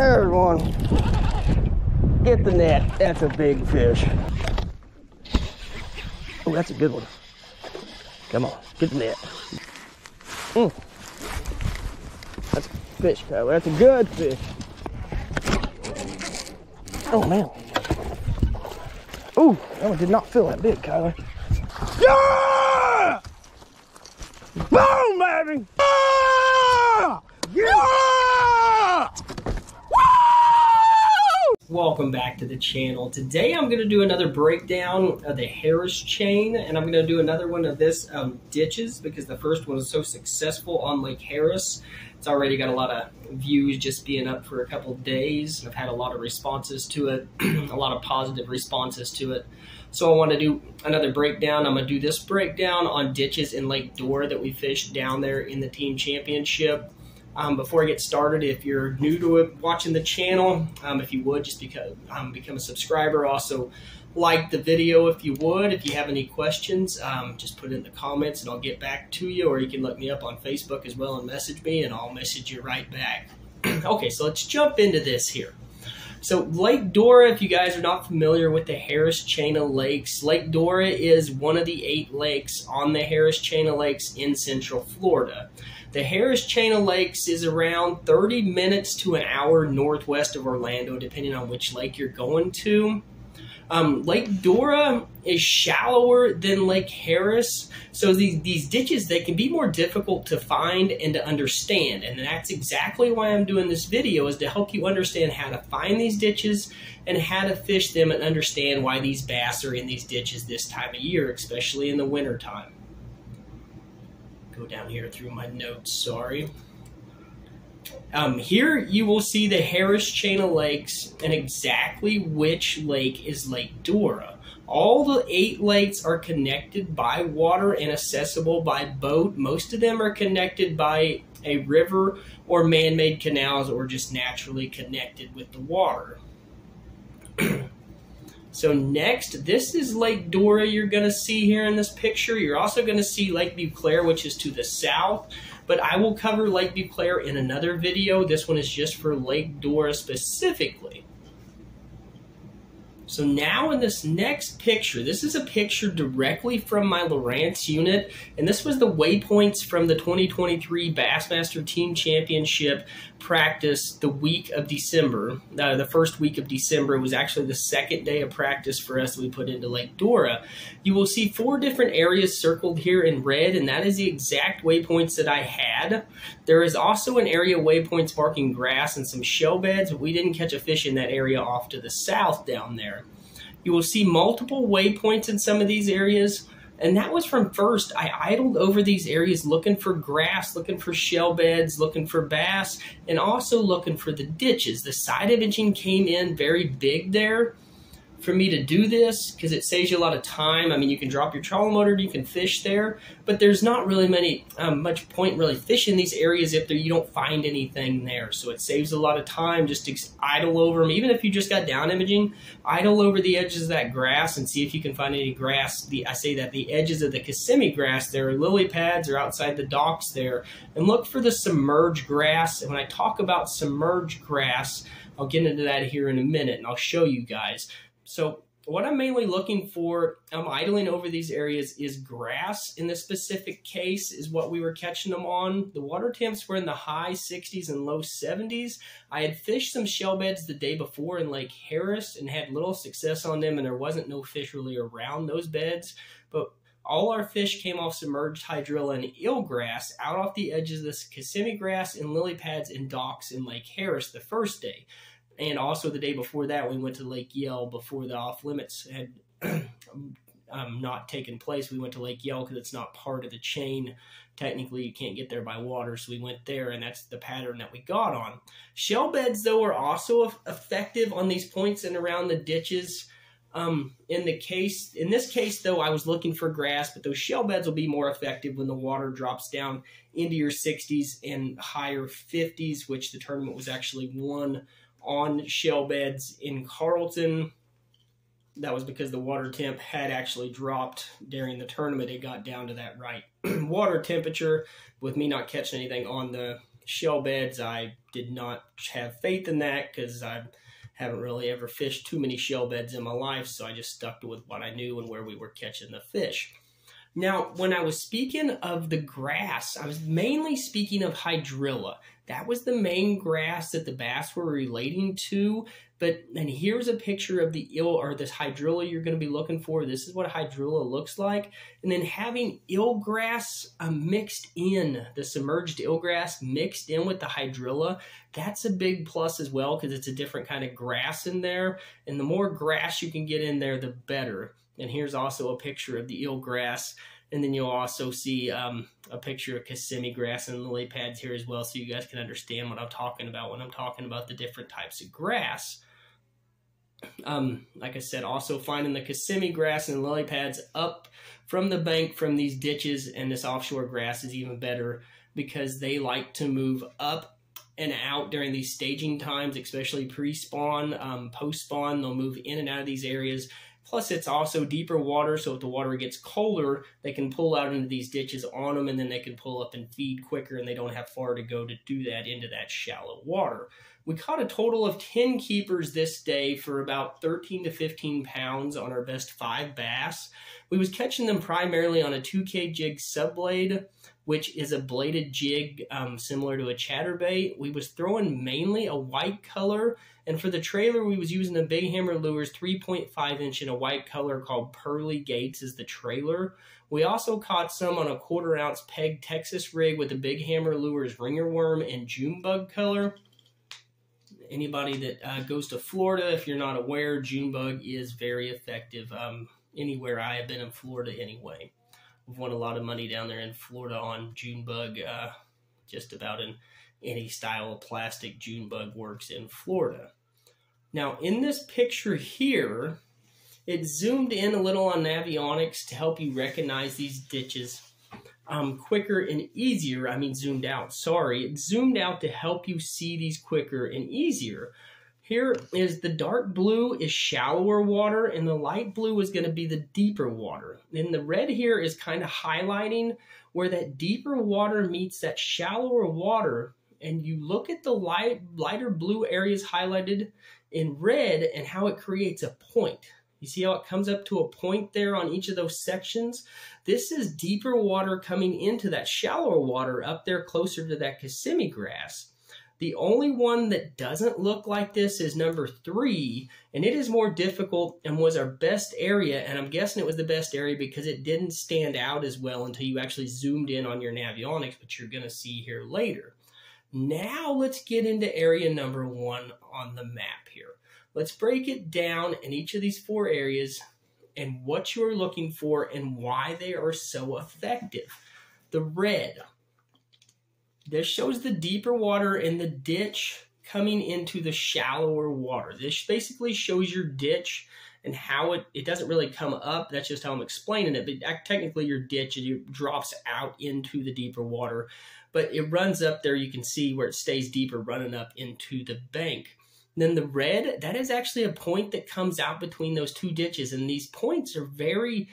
There's one. Get the net. That's a big fish. Oh, that's a good one. Come on, get the net. Mm. That's a fish, Kyler. That's a good fish. Oh, man. Oh, that one did not feel that big, Kyler. Yeah! Boom, baby! Yeah! Welcome back to the channel. Today I'm going to do another breakdown of the Harris chain and I'm going to do another one of this um, ditches because the first one was so successful on Lake Harris. It's already got a lot of views just being up for a couple days. I've had a lot of responses to it, a lot of positive responses to it. So I want to do another breakdown. I'm going to do this breakdown on ditches in Lake Dora that we fished down there in the team championship. Um, before I get started, if you're new to it, watching the channel, um, if you would, just because, um, become a subscriber. Also, like the video if you would. If you have any questions, um, just put it in the comments and I'll get back to you. Or you can look me up on Facebook as well and message me, and I'll message you right back. okay, so let's jump into this here. So Lake Dora, if you guys are not familiar with the Harris Chain of Lakes, Lake Dora is one of the eight lakes on the Harris Chain of Lakes in Central Florida. The Harris Chain of Lakes is around 30 minutes to an hour northwest of Orlando, depending on which lake you're going to. Um, lake Dora is shallower than Lake Harris, so these, these ditches, they can be more difficult to find and to understand, and that's exactly why I'm doing this video, is to help you understand how to find these ditches and how to fish them and understand why these bass are in these ditches this time of year, especially in the wintertime. Go down here through my notes, sorry. Um, here you will see the Harris Chain of Lakes and exactly which lake is Lake Dora. All the eight lakes are connected by water and accessible by boat. Most of them are connected by a river or man-made canals or just naturally connected with the water. So next, this is Lake Dora you're going to see here in this picture. You're also going to see Lake Beauclair, which is to the south but I will cover Lake Beauclair in another video. This one is just for Lake Dora specifically. So now in this next picture, this is a picture directly from my Lowrance unit, and this was the waypoints from the 2023 Bassmaster Team Championship practice the week of December. Uh, the first week of December was actually the second day of practice for us that we put into Lake Dora. You will see four different areas circled here in red, and that is the exact waypoints that I had. There is also an area waypoints marking grass and some shell beds, but we didn't catch a fish in that area off to the south down there. You will see multiple waypoints in some of these areas. And that was from first. I idled over these areas looking for grass, looking for shell beds, looking for bass, and also looking for the ditches. The side imaging came in very big there for me to do this because it saves you a lot of time. I mean, you can drop your trolling motor, you can fish there, but there's not really many um, much point really fishing these areas if there, you don't find anything there. So it saves a lot of time just to idle over them. Even if you just got down imaging, idle over the edges of that grass and see if you can find any grass. The I say that the edges of the Kissimmee grass there, are lily pads are outside the docks there, and look for the submerged grass. And when I talk about submerged grass, I'll get into that here in a minute, and I'll show you guys. So what I'm mainly looking for, I'm idling over these areas, is grass. In this specific case, is what we were catching them on. The water temps were in the high 60s and low 70s. I had fished some shell beds the day before in Lake Harris and had little success on them, and there wasn't no fish really around those beds. But all our fish came off submerged hydrilla and eelgrass out off the edges of this Kissimmee grass and lily pads and docks in Lake Harris the first day and also the day before that, we went to Lake Yale before the off limits had um, not taken place. We went to Lake Yale because it's not part of the chain. Technically, you can't get there by water, so we went there, and that's the pattern that we got on. Shell beds, though, are also effective on these points and around the ditches. Um, in the case, in this case, though, I was looking for grass, but those shell beds will be more effective when the water drops down into your 60s and higher 50s, which the tournament was actually won on shell beds in Carlton. That was because the water temp had actually dropped during the tournament. It got down to that right water temperature with me not catching anything on the shell beds, I did not have faith in that because I haven't really ever fished too many shell beds in my life, so I just stuck with what I knew and where we were catching the fish. Now, when I was speaking of the grass, I was mainly speaking of hydrilla. That was the main grass that the bass were relating to. But and here's a picture of the eel or this hydrilla you're going to be looking for. This is what a hydrilla looks like. And then having eelgrass uh, mixed in, the submerged eelgrass mixed in with the hydrilla, that's a big plus as well because it's a different kind of grass in there. And the more grass you can get in there, the better. And here's also a picture of the eel grass. And then you'll also see um, a picture of Kissimmee grass and lily pads here as well, so you guys can understand what I'm talking about when I'm talking about the different types of grass. Um, like I said, also finding the Kissimmee grass and lily pads up from the bank from these ditches and this offshore grass is even better because they like to move up and out during these staging times, especially pre-spawn, um, post-spawn. They'll move in and out of these areas Plus, it's also deeper water, so if the water gets colder, they can pull out into these ditches on them, and then they can pull up and feed quicker, and they don't have far to go to do that into that shallow water. We caught a total of 10 keepers this day for about 13 to 15 pounds on our best five bass. We was catching them primarily on a 2K jig subblade, which is a bladed jig um, similar to a chatterbait. We was throwing mainly a white color, and for the trailer, we was using a Big Hammer Lures 3.5 inch in a white color called Pearly Gates as the trailer. We also caught some on a quarter ounce peg Texas rig with a Big Hammer Lures ringer worm and June bug color. Anybody that uh, goes to Florida, if you're not aware, June bug is very effective um, anywhere I have been in Florida anyway. We've won a lot of money down there in Florida on June bug, uh, just about in any style of plastic June bug works in Florida. Now, in this picture here, it zoomed in a little on Navionics to help you recognize these ditches um, quicker and easier. I mean, zoomed out, sorry. It zoomed out to help you see these quicker and easier. Here is the dark blue is shallower water and the light blue is going to be the deeper water. And the red here is kind of highlighting where that deeper water meets that shallower water. And you look at the light, lighter blue areas highlighted in red and how it creates a point. You see how it comes up to a point there on each of those sections? This is deeper water coming into that shallower water up there closer to that Kissimmee grass. The only one that doesn't look like this is number three, and it is more difficult and was our best area. And I'm guessing it was the best area because it didn't stand out as well until you actually zoomed in on your Navionics, which you're going to see here later. Now let's get into area number one on the map here. Let's break it down in each of these four areas and what you're looking for and why they are so effective. The red, this shows the deeper water in the ditch coming into the shallower water. This basically shows your ditch and how it, it doesn't really come up. That's just how I'm explaining it. But technically your ditch it drops out into the deeper water. But it runs up there. You can see where it stays deeper running up into the bank. then the red, that is actually a point that comes out between those two ditches. And these points are very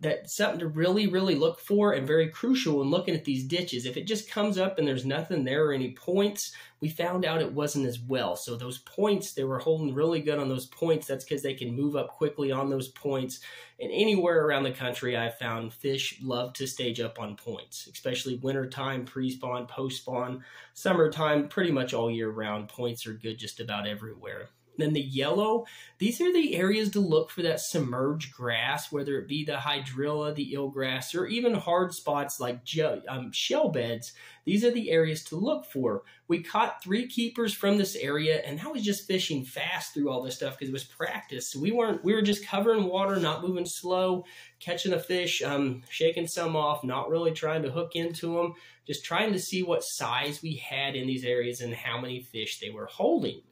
that's something to really, really look for and very crucial when looking at these ditches. If it just comes up and there's nothing there or any points, we found out it wasn't as well. So those points, they were holding really good on those points. That's because they can move up quickly on those points. And anywhere around the country, I've found fish love to stage up on points, especially wintertime, pre-spawn, post-spawn, summertime, pretty much all year round. Points are good just about everywhere. Then the yellow, these are the areas to look for that submerged grass, whether it be the hydrilla, the eelgrass, or even hard spots like um, shell beds. These are the areas to look for. We caught three keepers from this area, and that was just fishing fast through all this stuff because it was practice. We weren't, we were just covering water, not moving slow, catching a fish, um, shaking some off, not really trying to hook into them, just trying to see what size we had in these areas and how many fish they were holding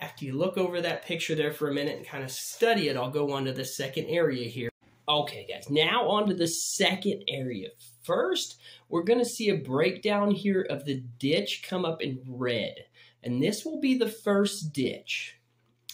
after you look over that picture there for a minute and kind of study it, I'll go on to the second area here. Okay, guys, now on to the second area. First, we're going to see a breakdown here of the ditch come up in red. And this will be the first ditch.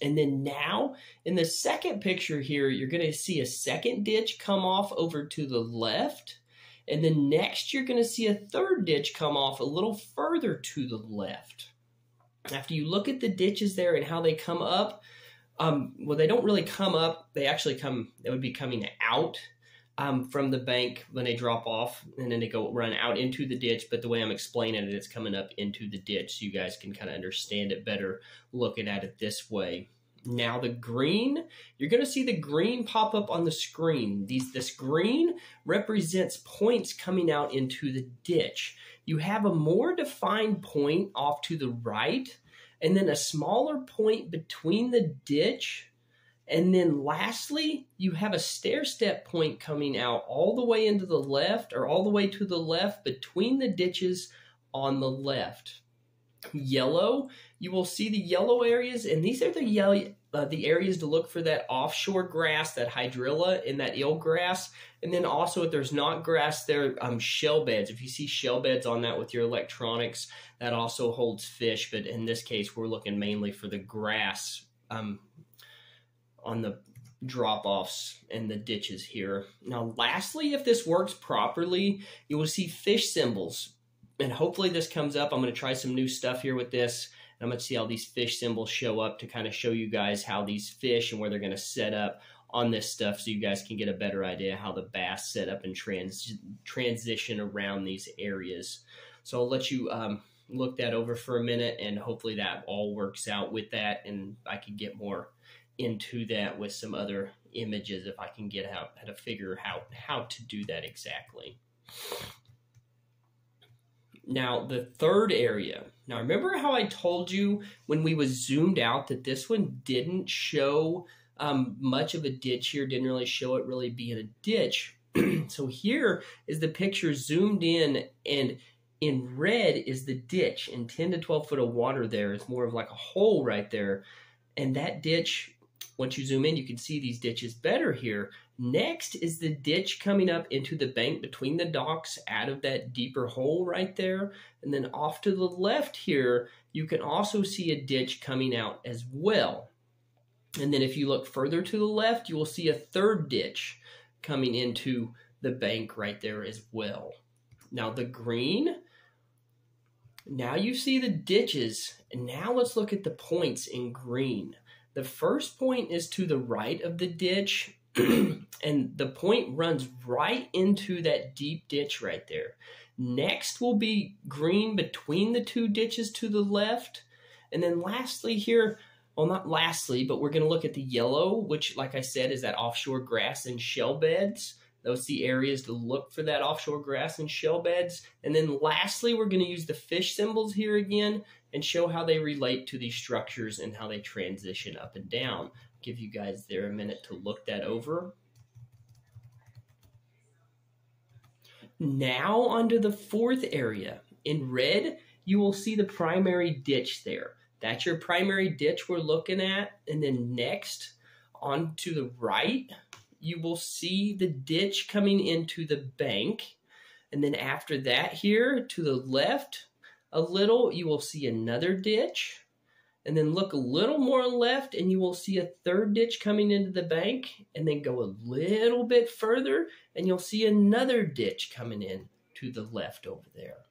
And then now, in the second picture here, you're going to see a second ditch come off over to the left. And then next, you're going to see a third ditch come off a little further to the left. After you look at the ditches there and how they come up, um, well, they don't really come up. They actually come, they would be coming out um, from the bank when they drop off and then they go run out into the ditch. But the way I'm explaining it, it's coming up into the ditch so you guys can kind of understand it better looking at it this way. Now the green, you're going to see the green pop up on the screen. These, this green represents points coming out into the ditch. You have a more defined point off to the right and then a smaller point between the ditch and then lastly, you have a stair step point coming out all the way into the left or all the way to the left between the ditches on the left. Yellow, you will see the yellow areas, and these are the yellow, uh, the areas to look for that offshore grass, that hydrilla and that eel grass. And then also, if there's not grass there, um, shell beds. If you see shell beds on that with your electronics, that also holds fish. But in this case, we're looking mainly for the grass um, on the drop offs and the ditches here. Now, lastly, if this works properly, you will see fish symbols. And hopefully this comes up. I'm going to try some new stuff here with this. I'm going to see all these fish symbols show up to kind of show you guys how these fish and where they're going to set up on this stuff so you guys can get a better idea how the bass set up and trans transition around these areas. So I'll let you um, look that over for a minute and hopefully that all works out with that and I can get more into that with some other images if I can get out how to figure out how to do that exactly. Now, the third area. Now, remember how I told you when we was zoomed out that this one didn't show um, much of a ditch here, didn't really show it really being a ditch. so here is the picture zoomed in and in red is the ditch and 10 to 12 foot of water there is more of like a hole right there. And that ditch once you zoom in, you can see these ditches better here. Next is the ditch coming up into the bank between the docks out of that deeper hole right there. And then off to the left here, you can also see a ditch coming out as well. And then if you look further to the left, you will see a third ditch coming into the bank right there as well. Now the green, now you see the ditches, and now let's look at the points in green. The first point is to the right of the ditch, and the point runs right into that deep ditch right there. Next will be green between the two ditches to the left. And then lastly here, well, not lastly, but we're going to look at the yellow, which, like I said, is that offshore grass and shell beds. Those the areas to look for that offshore grass and shell beds. And then lastly, we're going to use the fish symbols here again and show how they relate to these structures and how they transition up and down. Give you guys there a minute to look that over. Now onto the fourth area. In red, you will see the primary ditch there. That's your primary ditch we're looking at. And then next, on to the right, you will see the ditch coming into the bank. And then after that here, to the left, a little, you will see another ditch. And then look a little more left and you will see a third ditch coming into the bank. And then go a little bit further and you'll see another ditch coming in to the left over there.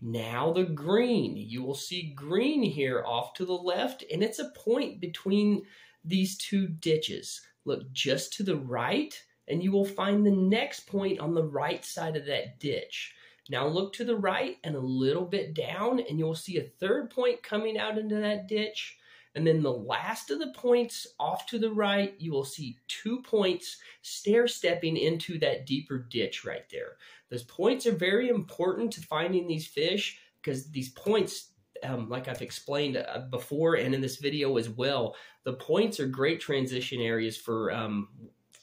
Now the green. You will see green here off to the left and it's a point between these two ditches. Look just to the right and you will find the next point on the right side of that ditch. Now look to the right and a little bit down and you'll see a third point coming out into that ditch. And then the last of the points off to the right, you will see two points stair stepping into that deeper ditch right there. Those points are very important to finding these fish because these points, um, like I've explained uh, before and in this video as well, the points are great transition areas for um,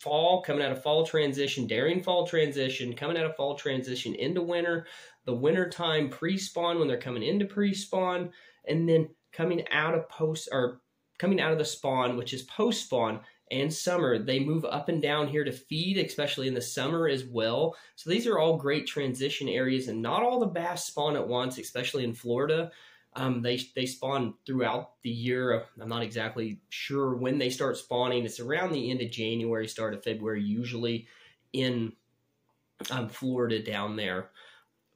fall, coming out of fall transition, during fall transition, coming out of fall transition into winter, the winter time pre-spawn when they're coming into pre-spawn, and then coming out of post or coming out of the spawn, which is post-spawn and summer. They move up and down here to feed, especially in the summer as well. So these are all great transition areas, and not all the bass spawn at once, especially in Florida. Um, they they spawn throughout the year. I'm not exactly sure when they start spawning. It's around the end of January, start of February, usually in um, Florida down there.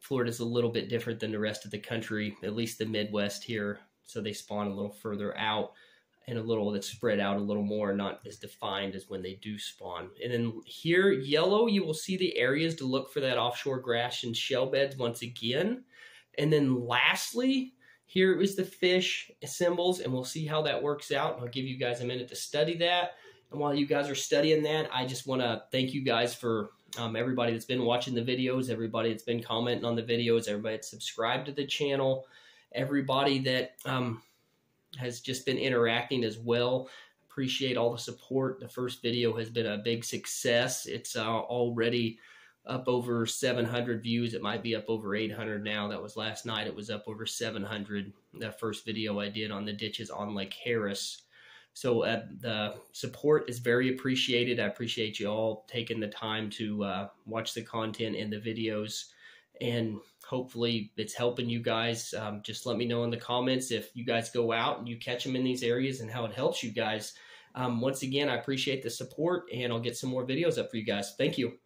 Florida's a little bit different than the rest of the country, at least the Midwest here. So they spawn a little further out and a little that's spread out a little more, not as defined as when they do spawn. And then here, yellow, you will see the areas to look for that offshore grass and shell beds once again. And then lastly, here is the fish symbols, and we'll see how that works out. I'll give you guys a minute to study that. And while you guys are studying that, I just want to thank you guys for um, everybody that's been watching the videos, everybody that's been commenting on the videos, everybody that's subscribed to the channel, everybody that um, has just been interacting as well. Appreciate all the support. The first video has been a big success. It's uh, already up over 700 views. It might be up over 800 now. That was last night. It was up over 700. That first video I did on the ditches on Lake Harris. So uh, the support is very appreciated. I appreciate you all taking the time to uh, watch the content and the videos. And hopefully it's helping you guys. Um, just let me know in the comments if you guys go out and you catch them in these areas and how it helps you guys. Um, once again, I appreciate the support and I'll get some more videos up for you guys. Thank you.